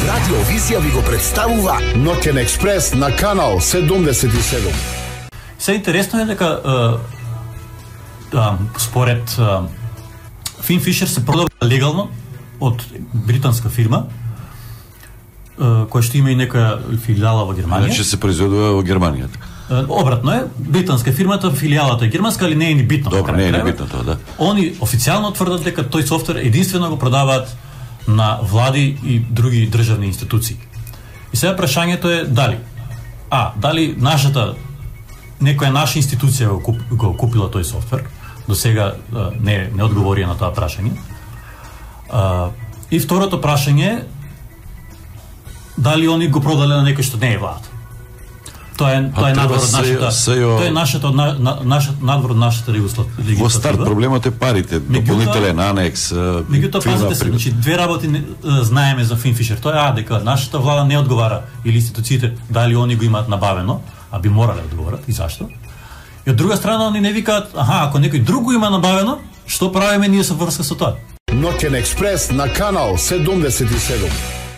Радио Визија ви го представува Ноќен експрес на канал 77. Се интересно е дека а, а, според а, Фин Фишер се продава легално од британска фирма а, која што има и нека филијала во Германија. Значи се произведува во Германија. така. Обратно е, британска фирмата, филијалата е германска, али не е ни битно. Добро, не е ни битно тоа, да. Они официјално тврдат дека тој софтвер единствено го продаваат на влади и други државни институции. И сега прашањето е дали а дали нашата некоја наша институција го, куп, го купила тој софтвер, до сега не не одговорија на тоа прашање. А, и второто прашање е дали они го продале на некој што не е влада. Тоа е тоа е надвор од нашата тоа е нашата на, на, нашата надвор од нашата легислатива. Во старт проблемот е парите, дополнителен анекс, Меѓутоа пазите се, значи две работи не, знаеме за Финфишер. Тоа е а дека нашата влада не одговара или институциите дали они го имаат набавено, а би морале да одговорат и зашто. И од друга страна они не викаат, аха, ако некој друг го има набавено, што правиме ние со врска со тоа? Ноќен експрес на канал 77.